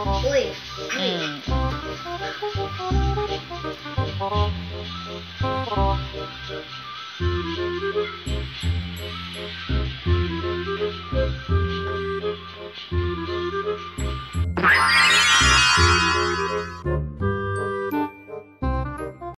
Oi. Hum.